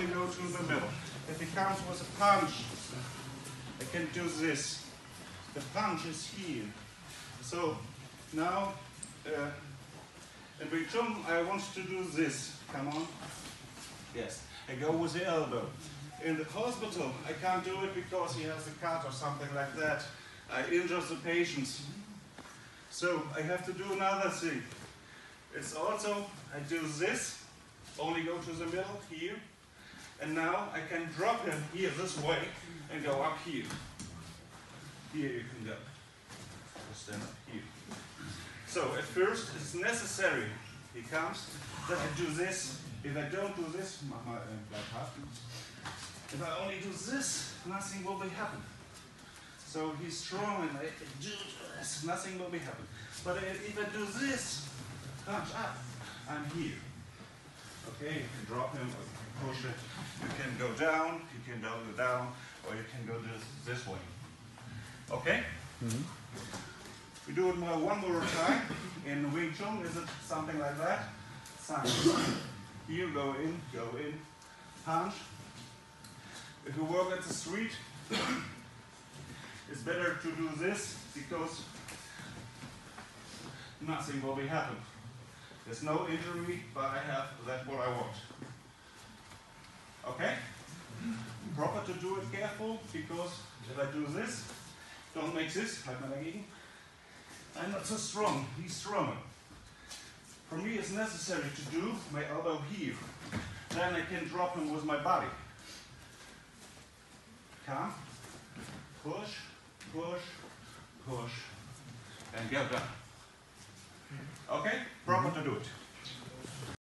only go to the middle. If he comes with a punch, I can do this. The punch is here. So now, uh, in Chun, I want to do this. Come on. Yes. I go with the elbow. In the hospital, I can't do it because he has a cut or something like that. I injure the patients. So I have to do another thing. It's also, I do this, only go to the middle here, and now I can drop him here this way and go up here. Here you can go. Just stand up here. So at first it's necessary. He comes, then I do this. If I don't do this, haften. Uh, if I only do this, nothing will be happen. So he's strong and I do this, nothing will be happen. But if I do this, punch up, ah, I'm here. Okay, you can drop him or you can push it. You can go down, you can go down, or you can go this, this way. Okay? Mm-hmm. We do it one more time. In Wing Chun, is it something like that? Sign. Here, go in, go in, punch. If you work at the street, it's better to do this because nothing will be happen. There's no injury, but I have that what I want. Okay? Proper to do it careful because if I do this, don't make this. I'm not so strong, he's stronger. For me it's necessary to do my elbow here. Then I can drop him with my body. Come, push, push, push, and get down. Okay? Proper to do it.